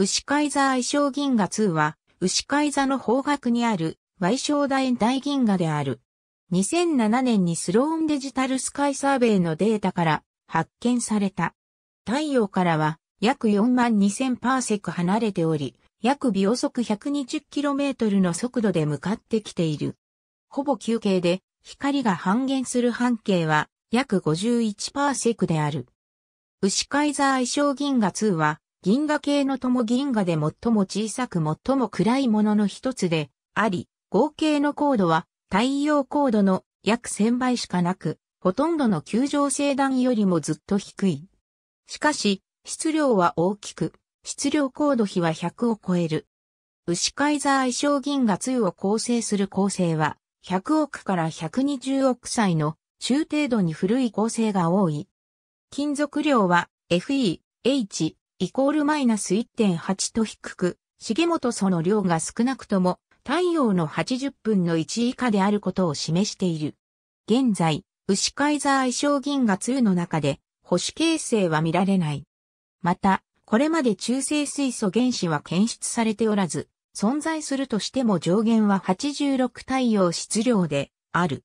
牛飼座愛称銀河2は、牛飼座の方角にある、矮小楕円大銀河である。2007年にスローンデジタルスカイサーベイのデータから発見された。太陽からは約4万2000パーセク離れており、約秒速 120km の速度で向かってきている。ほぼ休憩で光が半減する半径は約51パーセクである。牛飼座愛称銀河2は銀河系の友銀河で最も小さく最も暗いものの一つであり、合計の高度は太陽高度の約1000倍しかなく、ほとんどの球状星団よりもずっと低い。しかし、質量は大きく、質量高度比は100を超える。牛飼座愛称銀河2を構成する構成は、100億から120億歳の中程度に古い構成が多い。金属量は Fe、H、イコールマイナス1.8と低く、重本その量が少なくとも太陽の80分の1以下であることを示している。現在、牛飼座愛称銀河2の中で保守形成は見られない。また、これまで中性水素原子は検出されておらず、存在するとしても上限は86太陽質量である。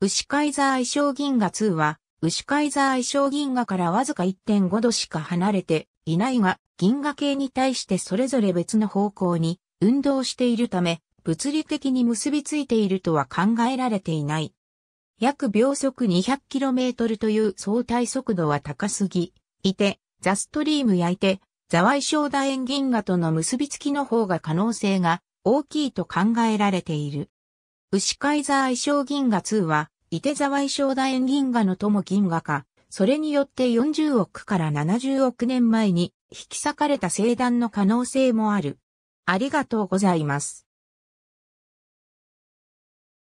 牛飼座愛称銀河2は、牛飼座愛称銀河からわずか1.5度しか離れていないが、銀河系に対してそれぞれ別の方向に運動しているため、物理的に結びついているとは考えられていない。約秒速 200km という相対速度は高すぎ、いて、ザストリームやいて、ザワイ小楕円銀河との結びつきの方が可能性が大きいと考えられている。牛飼座愛称銀河2は、いてザワイ小楕円銀河の友銀河か、それによって40億から70億年前に引き裂かれた星団の可能性もある。ありがとうございます。